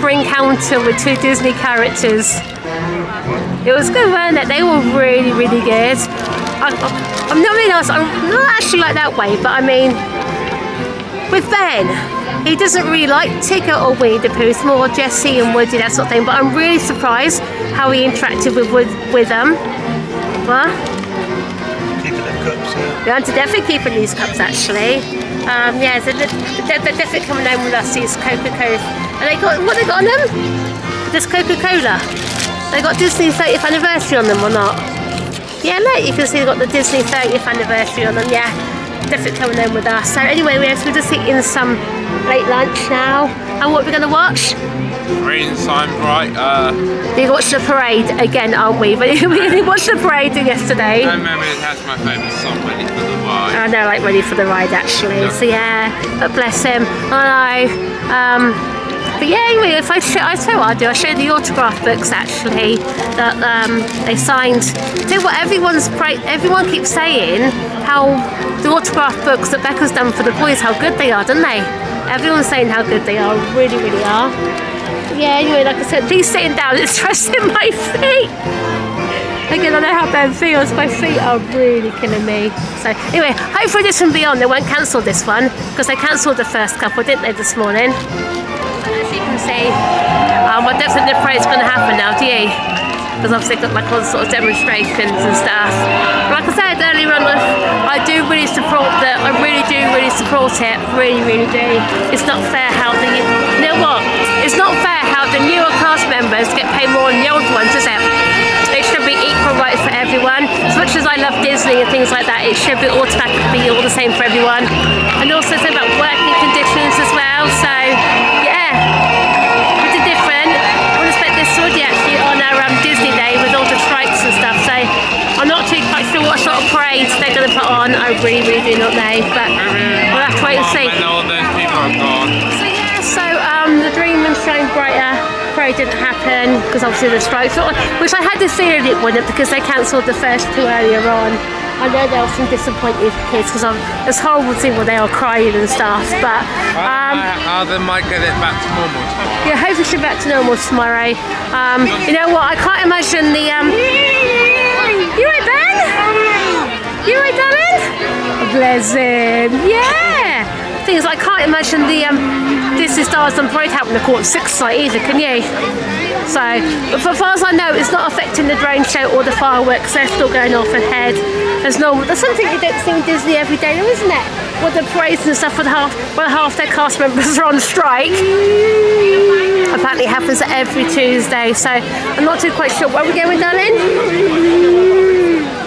proper encounter with two Disney characters. It was good, weren't it? They were really, really good. I, am not really honest, I'm not actually like that way, but I mean, with Ben, he doesn't really like Tigger or Winnie the Pooh, it's more Jessie and Woody, that sort of thing, but I'm really surprised how he interacted with, with, with them. What? Keeping them cups, yeah. We're definitely keeping these cups actually. Um, yeah, so they're, they're definitely coming home with us, these Coca-Cola. And they got, what they got on them? This Coca-Cola. They got Disney 30th anniversary on them or not? Yeah, look, you can see they've got the Disney 30th anniversary on them, yeah. Definitely coming home with us. So anyway, we're, just eating some late lunch now. And what we're we going to watch? Rain sign bright. Uh, we watched the parade again, aren't we? But we watched the parade yesterday. I remember it has my favourite song, Ready for the Ride. I know, like Ready for the Ride actually. So yeah, but bless him. I know. Um, but yeah, anyway, if I show, I show what I do. I show the autograph books actually that um, they signed. Do what everyone's everyone keeps saying how the autograph books that Becca's done for the boys, how good they are, don't they? Everyone's saying how good they are, really, really are. Yeah, anyway, like I said, these sitting down, it's stressing my feet. Again, I know how Ben feels. My feet are really killing me. So anyway, hopefully this one beyond. They won't cancel this one because they cancelled the first couple, didn't they, this morning? Um, what depth the parade going to happen now, do you? Because obviously got like all sort of demonstrations and stuff. Like I said earlier on, I do really support that. I really do really support it. Really, really do. It's not fair how the you know what? It's not fair how the newer cast members get paid more than the old ones, is it? It should be equal rights for everyone. As much as I love Disney and things like that, it should be automatically all the same for everyone. And also think about working conditions as well. So they're going to put on. I really, really do not know, but we'll have to wait and see. So yeah, so um, the Dream and Shine Brighter parade didn't happen because obviously the strikes, which I had this feeling it wouldn't because they cancelled the first two earlier on. I know there were some disappointed kids because it's horrible to see when they are crying and stuff. But um, how they might get it back to normal tomorrow. Yeah, hopefully she'll back to normal tomorrow. Um, you know what? I can't imagine the um. You right, darling? Bless him. Yeah. Things I can't imagine the um, Disney Stars on Parade having the court six site either, can you? So, as far as I know, it's not affecting the drone show or the fireworks. They're still going off ahead as normal. There's something you don't see in Disney every day, though, isn't it? With the parades and stuff, with half, when half their cast members are on strike. Apparently, it happens every Tuesday. So, I'm not too quite sure. Where are we going, darling?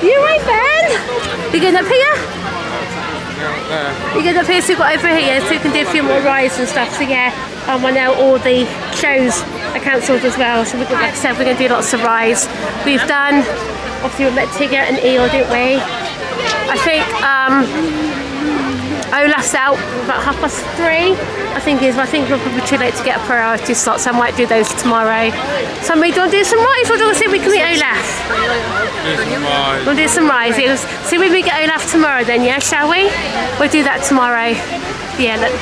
You right there? You getting up here? You going up here so we've got over here so you can do a few more rides and stuff. So yeah, um, I know all the shows are cancelled as well. So we're going, like I said, we're going to do lots of rides. We've done, obviously we met Tigger and Eel, didn't we? I think um, Oh, Olaf's out about half past three. I think is. I think we're probably too late to get a priority slot, so I might do those tomorrow. So we don't do some rides, or do we see if we can meet Olaf? We'll do some rides. See if we get Olaf tomorrow then, yeah, shall we? We'll do that tomorrow. Yeah, look.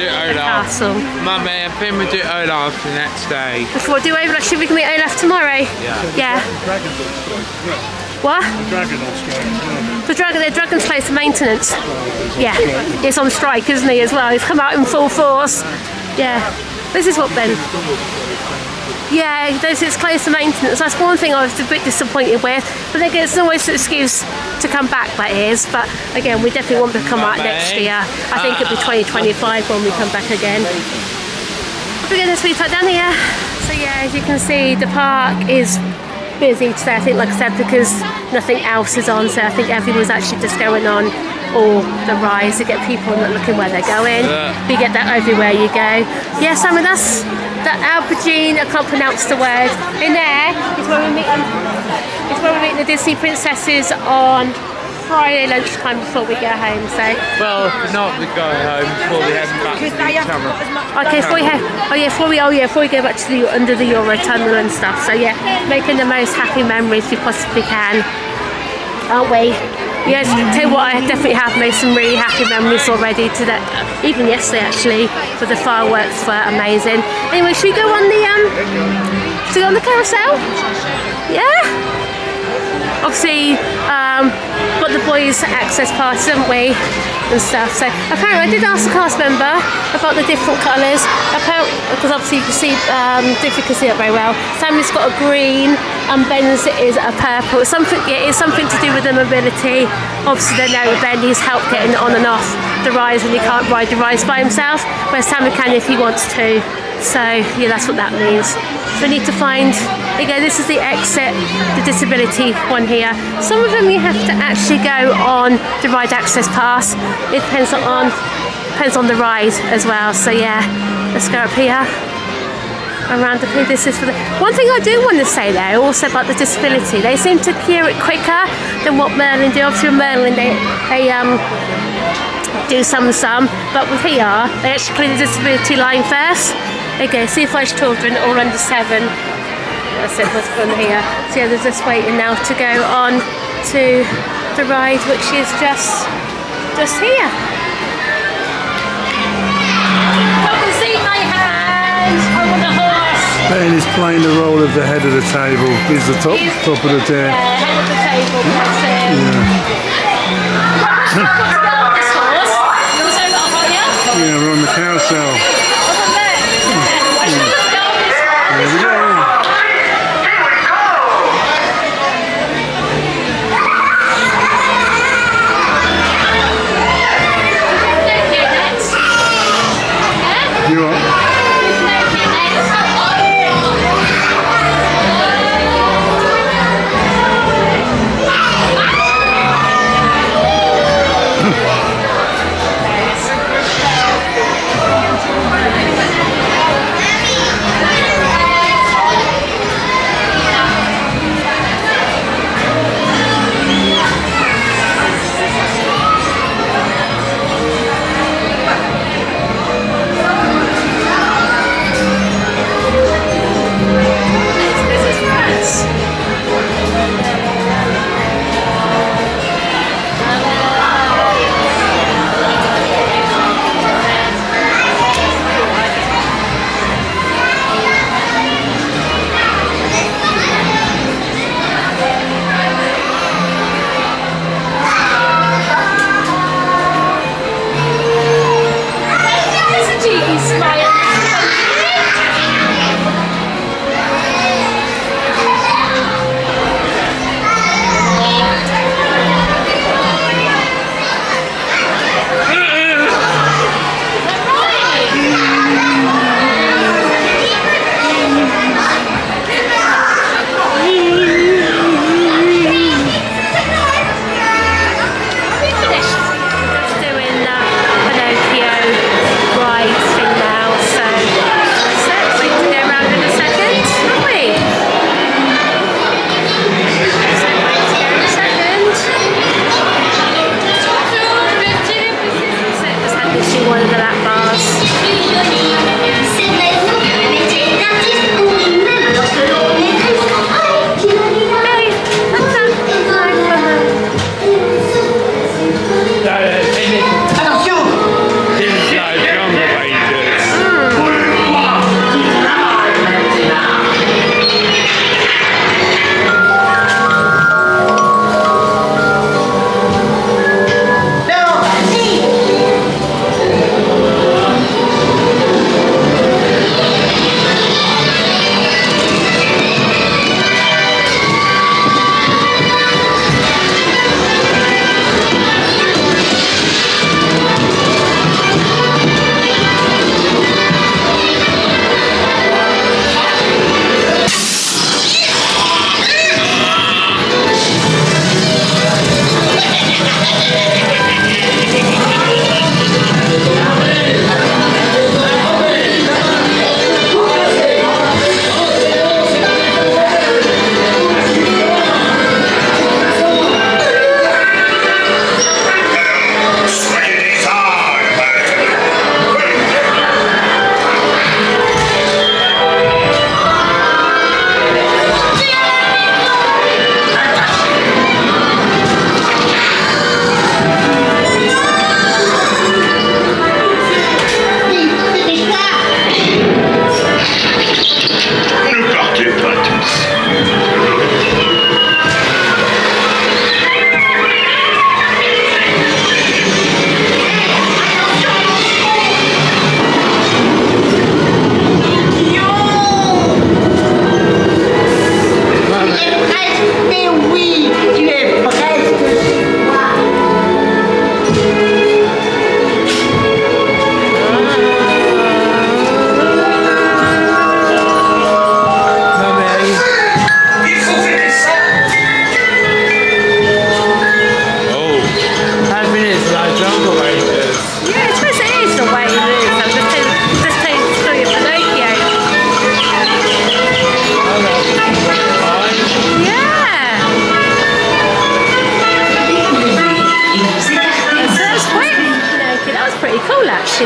Do Olaf. Castle. Mummy, I think we'll do Olaf the next day. We'll do Olaf. Should we can meet Olaf tomorrow? Yeah. Yeah. What? Dragon on strike The dragon, the dragon's close to maintenance. Yeah, it's on strike, isn't he, as well? He's come out in full force. Yeah, this is what Ben. Yeah, this is close to maintenance. That's one thing I was a bit disappointed with. But again, it's always an excuse to come back, that is. But again, we definitely want to come out next year. I think it'll be ah. 2025 when we come back again. We're going to sweep down here. So yeah, as you can see, the park is busy today, I think, like I said, because nothing else is on. So I think everyone's actually just going on all the rides to get people not looking where they're going. Yeah. You get that everywhere you go. Yeah, of us, that aubergine, I can't pronounce the word. In there is where we meet, um, is where we meet the Disney princesses on Friday lunchtime before we go home. So well, not we go home before we head back to the tunnel. Okay, before we head, oh yeah, before we oh yeah, before we go back to the under the Euro tunnel and stuff. So yeah, making the most happy memories we possibly can, aren't we? yeah, tell you what, I definitely have made some really happy memories already today. Even yesterday, actually, for the fireworks were amazing. Anyway, should we go on the um, should we go on the carousel? Yeah obviously um, got the boys access pass, haven't we? And stuff. So apparently, I did ask the cast member about the different colours. Apparently, because obviously you can see, um, can see it very well. Sammy's got a green, and Ben's is a purple. It's something, yeah, it's something to do with the mobility. Obviously, they know Ben needs help getting on and off the rides, and he can't ride the rides by himself. Whereas Sammy can if he wants to. So yeah, that's what that means. So we need to find, again, this is the exit, the disability one here. Some of them you have to actually go on the ride access pass. It depends on, depends on the ride as well. So yeah, let's go up here. Around here, this is for the... One thing I do want to say though, also about the disability, they seem to clear it quicker than what Merlin do. Obviously Merlin, they, they um, do some some, but with here, they actually clean the disability line first. Okay, see flash children all under seven. That's it, what's fun here. So yeah, they're just waiting now to go on to the ride, which is just just here. Come and see my hand. I want a horse. Ben is playing the role of the head of the table. He's the top, He's, top of the chair. Yeah, head of the table. That's it. Yeah. yeah, we're on the carousel.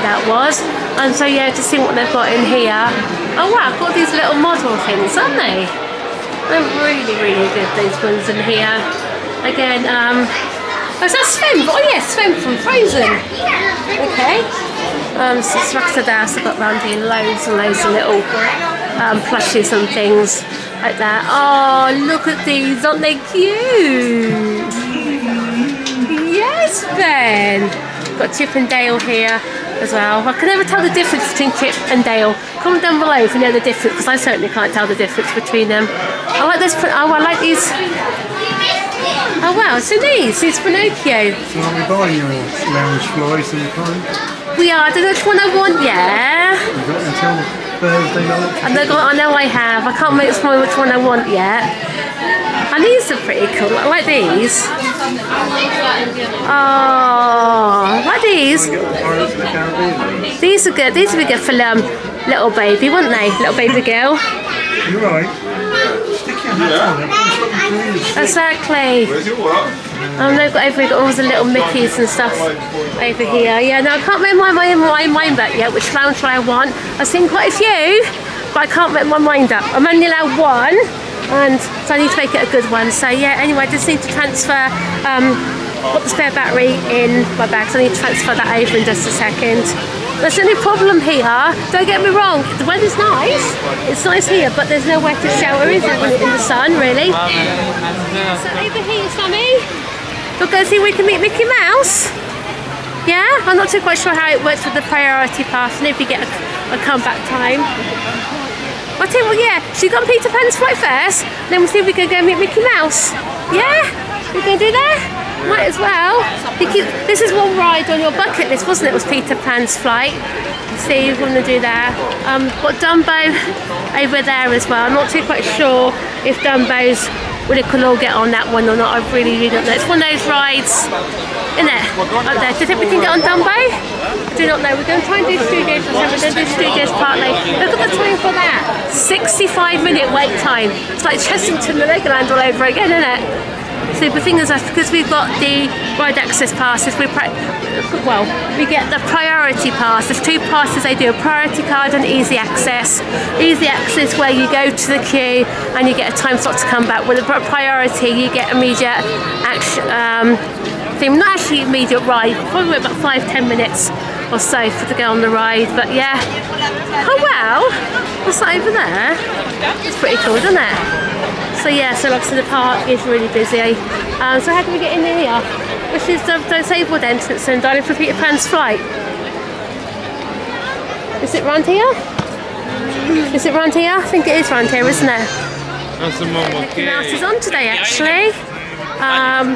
That was. And so yeah, to see what they've got in here. Oh wow, I've got these little model things, aren't they? They're really, really good, these ones in here. Again, um, oh, is that Sven? Oh yeah, Sven from Frozen. Okay. Um, so it's like I said, I've got around here loads and loads of little um, plushies and things like that. Oh, look at these, aren't they cute? Yes, Ben. Got Chip and Dale here as well. I can never tell the difference between Chip and Dale. Comment down below if you know the difference, because I certainly can't tell the difference between them. I like this. Oh, I like these. Oh wow, so these, it's Pinocchio. So are we buying your Loungefly sometime? We are, I don't know which one I want, yeah. You've got until Thursday night. And they're I know I have. I can't make which one I want yet. And these are pretty cool. I like these. Oh, like these. Pirates of the Caribbean. These are good. These would be good for um, little baby, wouldn't they? Little baby girl. You're right. Stick your hat on. Everyone's looking through you. Exactly. Where's your what? Um, they've got over got all the little Mickeys and stuff over here. Yeah, no, I can't make my, my, my mind up yet which lounge I want. I've seen quite a few, but I can't make my mind up. I'm only allowed one, and so I need to make it a good one. So yeah, anyway, I just need to transfer, um, got the spare battery in my bag, so I need to transfer that over in just a second. There's the only problem here, don't get me wrong, the weather's nice, it's nice here, but there's nowhere to shower, is there, in the sun, really? So over here, Sammy, we'll go see if we can meet Mickey Mouse. Yeah, I'm not too quite sure how it works with the priority pass and if you get a, a comeback time. I tell you what, yeah, you got Peter Pan's flight first, then we'll see if we can go meet Mickey Mouse. Yeah? We gonna do that? Might as well. You keep, this is one ride on your bucket list, wasn't it? Was Peter Pan's flight. See if we're gonna do that. Um, got Dumbo over there as well. I'm not too quite sure if Dumbo's could all get on that one or not. I really, really don't know. It's one of those rides, isn't it? Up there. Did everything get on Dumbo? I do not know. We're going to try and do studios. We're going to do studios partly. Look at the time for that. 65 minute wait time. It's like Chessington and Legoland all over again, isn't it? So the thing is, because we've got the ride access passes, we well, we get the priority pass. There's two passes they do: a priority card and easy access. Easy access where you go to the queue and you get a time slot to come back. With pri- priority, you get immediate action. Um, not actually immediate ride, probably about five ten minutes or so for to go on the ride. But yeah, oh wow, what's that over there? It's pretty cool, isn't it? So yeah, so like I said, the park is really busy. Um, so how can we get in here? This is the disabled entrance and dining for Peter Pan's flight. Is it round here? Is it round here? I think it is round here, isn't it? That's the mum Mickey Mouse is on today actually. Um,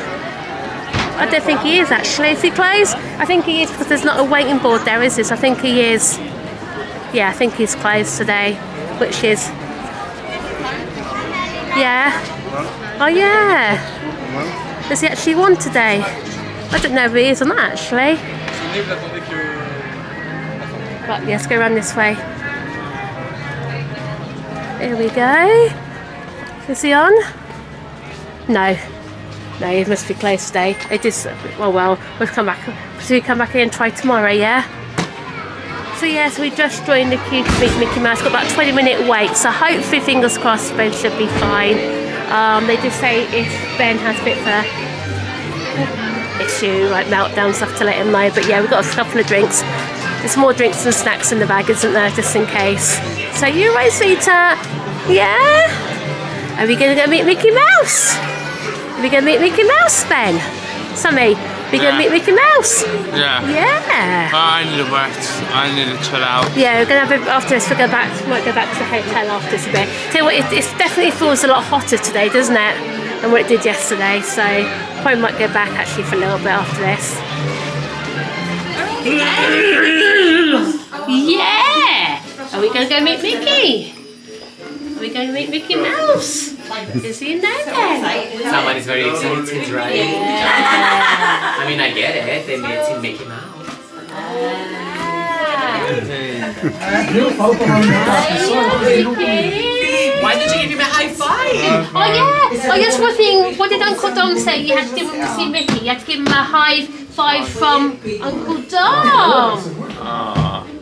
I don't think he is actually. Is he closed? I think he is because there's not a waiting board there, is there? So I think he is. Yeah, I think he's closed today, which is yeah. Oh yeah. Does he actually won today? I don't know if he is or not actually. Right, let's go around this way. Here we go. Is he on? No. No, he must be closed today. It is. Well, well, we'll come back. So we come back here and try tomorrow, yeah. So yes, we just joined the queue to meet Mickey Mouse. Got about 20 minute wait, so hopefully, fingers crossed, Ben should be fine. Um, they did say if Ben has a bit of a issue, like meltdown stuff, to let him know. But yeah, we've got a couple of drinks. There's more drinks and snacks in the bag, isn't there, just in case. So you right, sweetheart? Yeah? Are we gonna go meet Mickey Mouse? Are we gonna meet Mickey Mouse, Ben? Sammy, we gonna meet Mickey Mouse? Yeah. Yeah. Oh, I need a rest. I need to chill out. Yeah, we're gonna have a, after this. We'll go back. We Might go back to the hotel after this a bit. Tell you what, it, it definitely feels a lot hotter today, doesn't it, than what it did yesterday? So probably might go back actually for a little bit after this. Yeah. Are we gonna go meet Mickey? Are going to meet Mickey Mouse? Is he in there then? Someone is very excited, right? I mean, I get it. They made him Mickey Mouse. Why did you give him a high five? Oh yeah. Oh yes, one thing. What did Uncle Dom say? You had to give him to see Mickey. You had to give him a high five from Uncle Dom. Oh.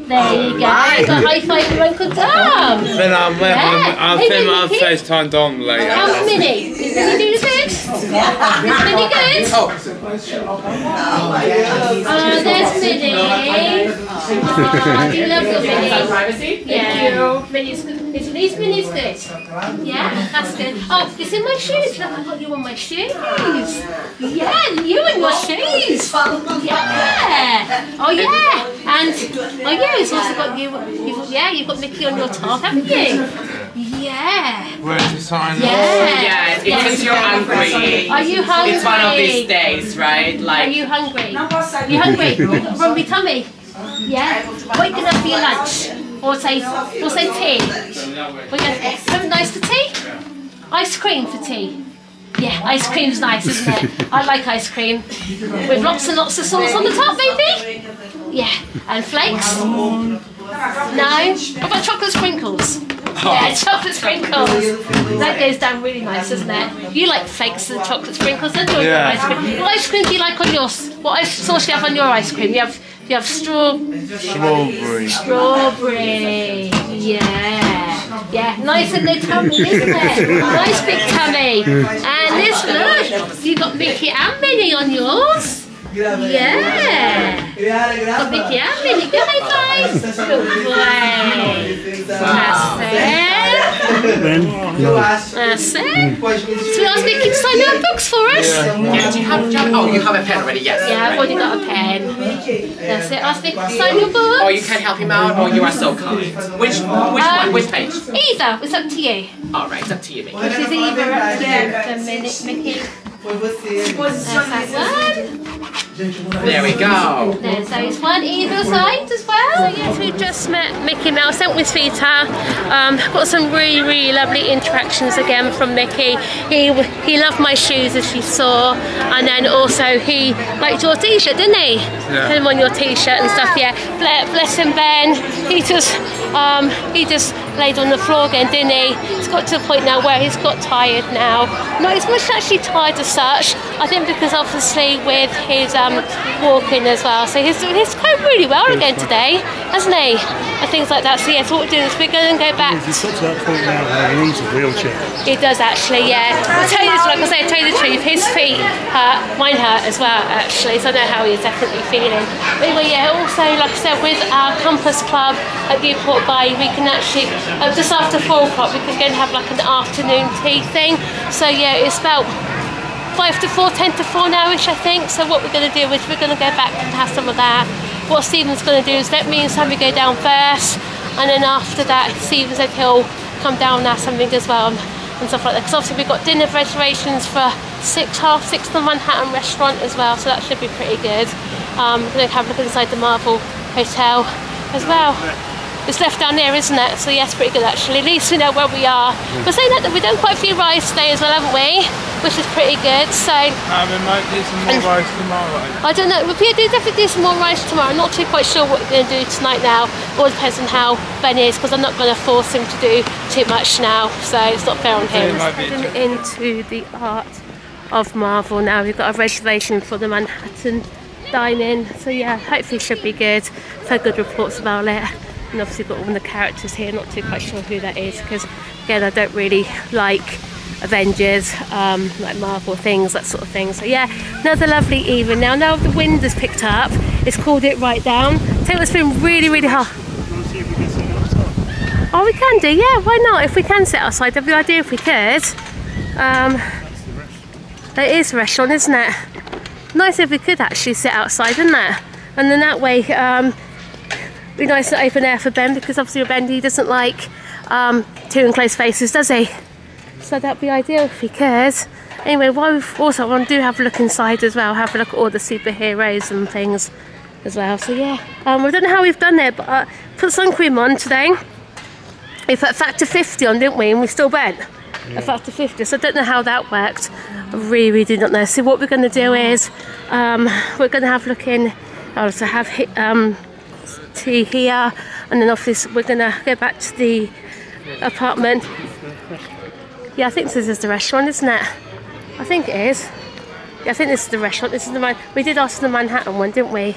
There you go. Got a high five from Uncle Dom. Then I'm, Yeah. I'm, I'm, Hey, I'm, I'm Mickey. FaceTime Dom later. How's Minnie? Is Minnie doing good? Is Minnie good? Oh, there's Minnie. Oh, you love your Minnie. Yeah. Minnie's good. Is Minnie's, Minnie's good? Yeah, that's good. Oh, it's in my shoes. Look, I've got you on my shoes. Yeah, you and your shoes. Yeah. Oh, yeah. And, oh, yeah, it's also got you. You've, yeah, you've got Mickey on your top, haven't you? Yeah. Where to sign Yeah. off? Yeah, it's because you're hungry. Are you hungry? It's one of these days, right? Like. Are you hungry? You hungry? Grumpy tummy? Yeah? What are you going to have for your lunch? Or say, or say tea? We're going to something nice for tea? Ice cream for tea? Yeah, ice cream's nice, isn't it? I like ice cream. With lots and lots of sauce on the top, maybe? Yeah. And flakes? No? What about chocolate sprinkles? Yeah, chocolate sprinkles. That goes down really nice, doesn't it? You like flakes and chocolate sprinkles, don't you? on your Yeah. Ice cream. What ice cream do you like on yours? What ice sauce do you have on your ice cream? You have you have straw Strawberry. strawberry. Yeah. Yeah. Nice and big tummy, isn't it? Nice big tummy. And this look, you got Mickey and Minnie on yours. Yeah. Got Mickey and Minnie. Go high five. Good boy. That's it. That's it. So we asked Mickey to sign our books for us. yeah, do you have, do you have, oh, you have a pen already, yes. Yeah, I've already got a pen. That's it. Ask Mickey to sign your books. Or you can help him out, or you are so kind. Which, which one, which page? Either. It's up to you. Alright, it's up to you, Mickey. This is either up to you. The minute, Mickey. There's that one. There we go. There's those one either side as well. So yes, we just met Mickey Mouse, sent with Vita. Um, got some really, really lovely interactions again from Mickey. He he loved my shoes as you saw, and then also he liked your t-shirt, didn't he? Yeah. Put him on your t-shirt and stuff. Yeah. Bless him, Ben. He just um, he just laid on the floor again, didn't he? It's got to the point now where he's got tired now. Not as much actually tired as such. I think because obviously with his um, walking as well. So he's he's going really well again today, hasn't he? And things like that. So yes, what we're doing is we're going to go back. He's got to that point now where he needs a wheelchair. He does actually, yeah. I'll tell you this, like I say, I'll tell you the truth, his feet hurt, mine hurt as well actually, so I know how he's definitely feeling. But anyway, yeah, also, like I said, with our Compass Club at Newport Bay, we can actually, uh, just after four o'clock, we can go and have like an afternoon tea thing. So yeah, it's about five to four, ten to four now-ish, I think. So what we're going to do is we're going to go back and have some of that. What Stephen's going to do is let me and Sammy go down first, and then after that, Stephen said he'll come down and have something as well and, and stuff like that. Because obviously we've got dinner reservations for six, half six, the Manhattan restaurant as well, so that should be pretty good. Um, we're going to have a look inside the Marvel Hotel as well. It's left down there, isn't it? So yes, pretty good actually. At least we know where we are. We're saying that we've done quite a few rides today as well, haven't we? Which is pretty good. So Um, we might do some more rides tomorrow. I don't know. We'll do definitely do some more rides tomorrow. I'm not too quite sure what we're going to do tonight now. All depends on how Ben is because I'm not going to force him to do too much now. So it's not fair on him. It Into the art of Marvel now. We've got a reservation for the Manhattan dine-in. So yeah, hopefully it should be good. I've had good reports about it. And obviously got all the characters here. Not too quite sure who that is because again I don't really like Avengers, um, like Marvel things, that sort of thing. So yeah, another lovely evening. Now, now the wind has picked up. It's cooled it right down. It's been really, really hot. Oh, we can do, yeah. Why not? If we can sit outside, that'd be if we could. Um, it is a restaurant, isn't it? Nice if we could actually sit outside, isn't it? And then that way, um, be nice and open air for Ben because obviously Ben he doesn't like um, too enclosed spaces, does he? So that'd be ideal if he could. Anyway, while we've also want to do have a look inside as well, have a look at all the superheroes and things as well. So yeah, um, I don't know how we've done it, but uh, put sun cream on today. We put factor 50 on, didn't we? And we still went a factor 50. So I don't know how that worked. I really, really do not know. So what we're going to do is um, we're going to have a look in. Oh, so have um, tea here, and then obviously we're going to go back to the apartment. Yeah, I think this is the restaurant, isn't it? I think it is. Yeah, I think this is the restaurant. This is the man. We did ask for the Manhattan one, didn't we?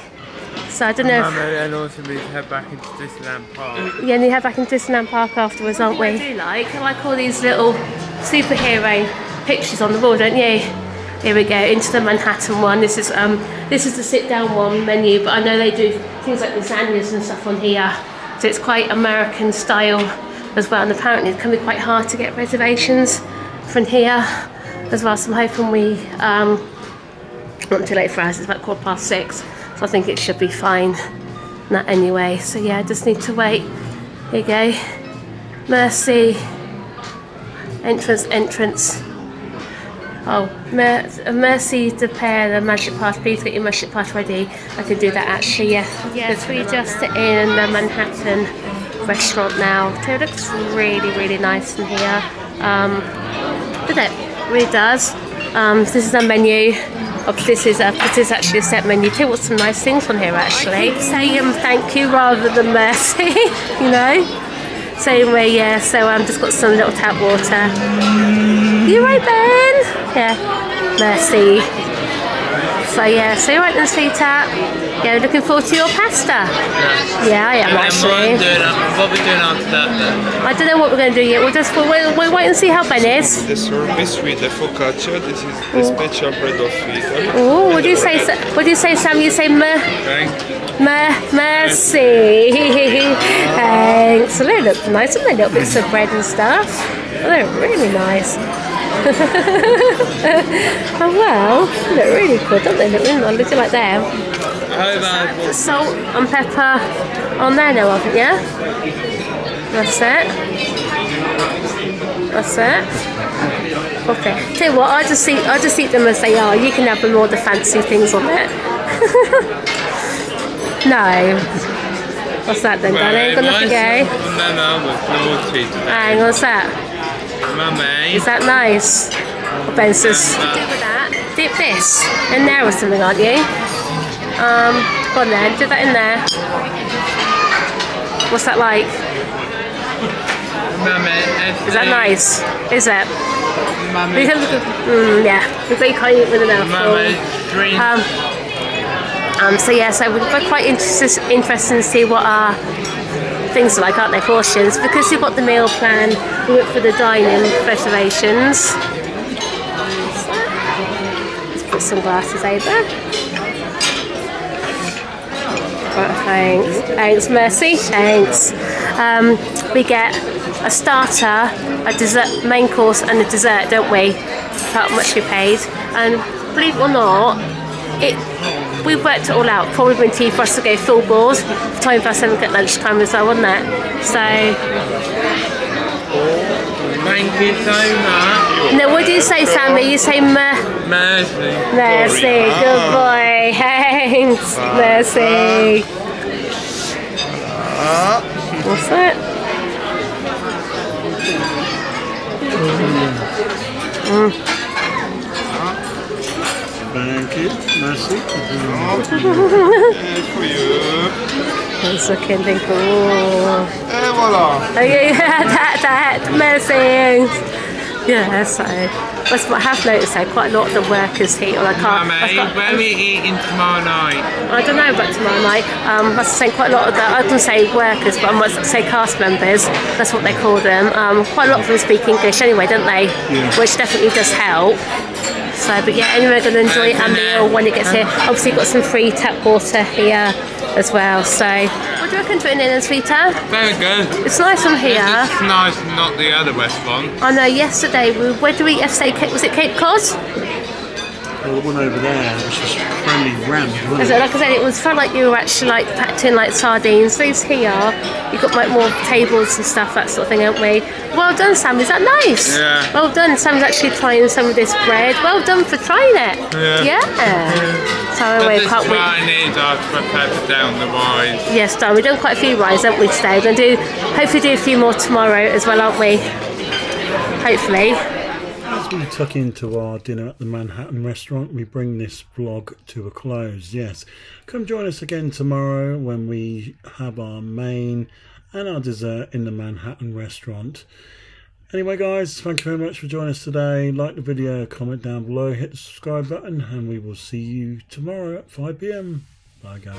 So I don't know. Mum If, and also we head back into Disneyland Park. yeah, and you head back into Disneyland Park afterwards, aren't we? I do like. I like all these little superhero pictures on the wall, don't you? Here we go into the Manhattan one. This is um this is the sit down one menu, but I know they do things like lasagnas and stuff on here, so it's quite American style as well. And apparently it can be quite hard to get reservations from here as well. So I'm hoping we um not too late for us. It's about quarter past six, so I think it should be fine. Not anyway. So yeah, I just need to wait. Here you go. Mercy. Entrance, entrance. Oh, Mer- Mercy to pair the magic pass. Please get your magic pass ready. I can do that actually, yeah. Yes, we just in the Manhattan restaurant now. So it looks really, really nice in here. Um, does it? Really does. Um, this is a menu. Oh, this is a, this is actually a set menu too. What's some nice things on here actually? Say um, thank you rather than mercy, you know. Same way, yeah. So I've um, just got some little tap water. You right, Ben? Yeah. Mercy. So yeah, so you're right then, sweetheart. Yeah, looking forward to your pasta. Yeah, I am And then what, I'm actually. doing, um, what we doing after that then? I don't know what we're going to do yet. We'll just we'll, we'll, we'll wait and see how Ben is. The service with the focaccia. This is the special bread of Italy. Oh, what do you say? Sa- What do you say, Sam? You say mer, Thank mer, mercy. Thanks. They look nice, don't they? Little bits of bread and stuff. Oh, they're really nice. oh well, they look really good, don't they? Look really nice. Look like them. Salt and pepper on there now, haven't you? That's it. That's it. Okay. Tell you what, I just eat I just eat them as they are. You can have them all the fancy things on it. no. What's that then, darling? Got nothing go. Mama was naughty today. Hang on, what's that? Mummy. Is that nice? Ben says, dip with that. Dip this in there or something, aren't you? Um, go on then, dip that in there. What's that like? Mummy. Is that nice? Is it? Mummy. You can look at, mm, yeah, you can't eat with a mouthful. Um, um, so yeah, so we're quite interested, interested to see what our things are like, aren't they, portions? Because we've got the meal plan, we went for the dining reservations. Let's put some glasses over. Right, thanks. Thanks, Mercy. Thanks. Um, we get a starter, a dessert, main course, and a dessert, don't we? How much we paid. And believe it or not, it we've worked it all out. Probably been tea for us to go full board. Time for us to get lunchtime as well, wasn't it? So Thank you so much. No, what do you say, Sammy? You say mer- Mercy. mercy. Good ah. boy. Thanks, ah. mercy. Ah. What's that? Mm. Thank you. Merci. for you. That's looking think. Oh, Et voilà. okay, that that mercy. Yeah, so that's what I have noticed. though, quite a lot of the workers here. Or I can't. I've Mummy, got- where are we eating tomorrow night? I don't know about tomorrow night. Um, I must say quite a lot of the, I don't say workers, but I must say cast members, that's what they call them. Um, quite a lot of them speak English anyway, don't they? Which definitely does help. So, but yeah, anyway, we're going to enjoy our meal when it gets here. Obviously, got some free tap water here as well. So, what do you reckon to in then, sweetheart? Very good. It's nice on here. It's nice, not the other West restaurant. I know yesterday, we, where did we eat yesterday? Was it Cape Cod? Well, the one over there was just friendly rammed, wasn't As- it? Like I said, it was felt like you were actually like packed in like sardines. These here, you've got like more tables and stuff, that sort of thing, haven't we? Well done, Sam. Is that nice? Yeah. Well done. Sam's actually trying some of this bread. Well done for trying it. Yeah. So uh, But anyway, this can't wait. Chinese I've prepared down the wise. Yes, done. We've done quite a few rides, haven't we, today? We're going to do, hopefully do a few more tomorrow as well, aren't we? Hopefully. We tuck into our dinner at the Manhattan restaurant, we bring this vlog to a close. Yes, come join us again tomorrow when we have our main and our dessert in the Manhattan restaurant. Anyway, guys, thank you very much for joining us today. Like the video, comment down below, hit the subscribe button, and we will see you tomorrow at 5 pm. Bye, guys.